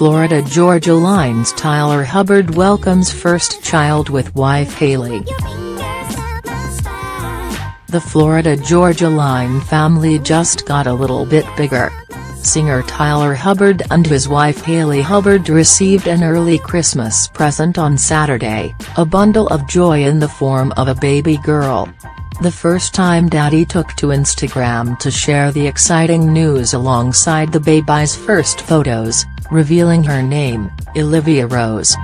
Florida Georgia Line's Tyler Hubbard welcomes first child with wife Hayley. The Florida Georgia Line family just got a little bit bigger. Singer Tyler Hubbard and his wife Hayley Hubbard received an early Christmas present on Saturday, a bundle of joy in the form of a baby girl. The first time Daddy took to Instagram to share the exciting news alongside the baby's first photos, revealing her name, Olivia Rose.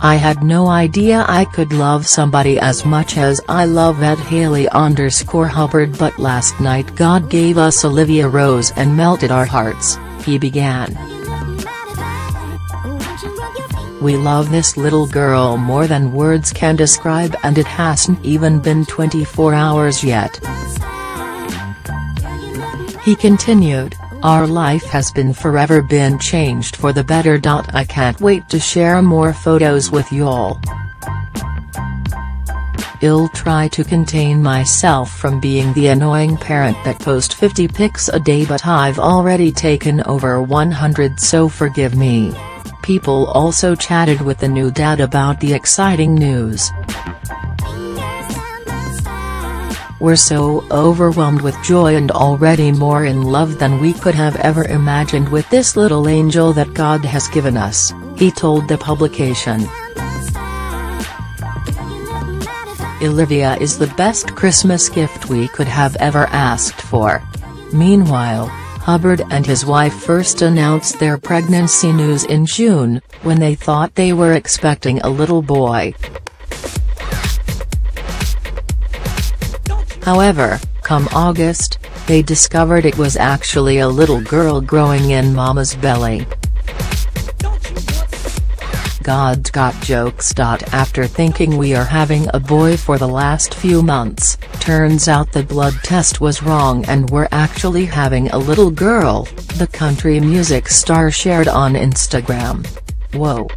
I had no idea I could love somebody as much as I love Ed Hayley underscore Hubbard but last night God gave us Olivia Rose and melted our hearts, he began. We love this little girl more than words can describe and it hasn't even been 24 hours yet. He continued, our life has been forever been changed for the better. I can't wait to share more photos with y'all. I'll try to contain myself from being the annoying parent that post 50 pics a day but I've already taken over 100 so forgive me. People also chatted with the new dad about the exciting news. We're so overwhelmed with joy and already more in love than we could have ever imagined with this little angel that God has given us, he told the publication. Olivia is the best Christmas gift we could have ever asked for. Meanwhile, Hubbard and his wife first announced their pregnancy news in June, when they thought they were expecting a little boy. However, come August, they discovered it was actually a little girl growing in mama's belly. God's got jokes. After thinking we are having a boy for the last few months, turns out the blood test was wrong and we're actually having a little girl, the country music star shared on Instagram. Whoa.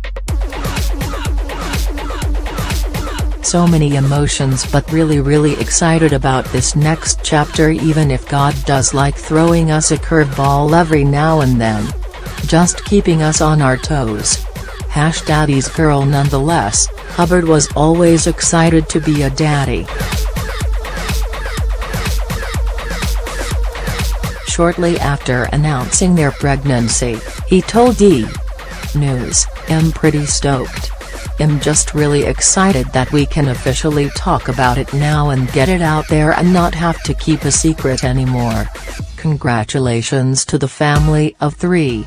So many emotions but really really excited about this next chapter even if God does like throwing us a curveball every now and then. Just keeping us on our toes. Hash daddy's girl nonetheless, Hubbard was always excited to be a daddy. Shortly after announcing their pregnancy, he told E! News, I'm pretty stoked. I'm just really excited that we can officially talk about it now and get it out there and not have to keep a secret anymore. Congratulations to the family of three.